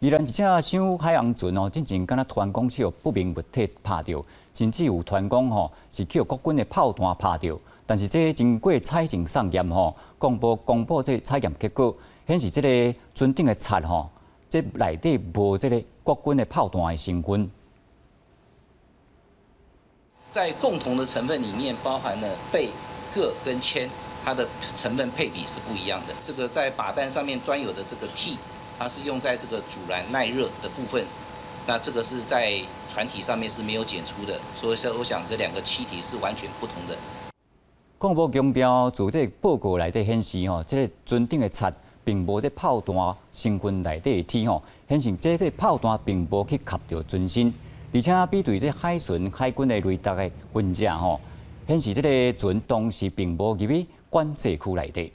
宜兰一只小海洋船哦，之前敢若团工是有不明物体拍到，甚至有团工吼是去国军的炮弹拍到。但是这经过采证上验吼，公布公布这采验结果，显示这个船顶的漆吼，这内底无这个国军的炮弹的成分。在共同的成分里面，包含了钡、铬跟铅，它的成分配比是不一样的。这个在靶弹上面专有的这个 T。它是用在这个阻燃耐热的部分，那这个是在船体上面是没有检出的，所以说我想这两个气体是完全不同的。广播强调，从这报告内底显示，吼，这个船顶的漆并无在炮弹成分内底的铁，吼，显示这这炮弹并无去吸着船身，而且比对这海巡海军的雷达的分析，吼，显示这个船当时并无入去管制区内底。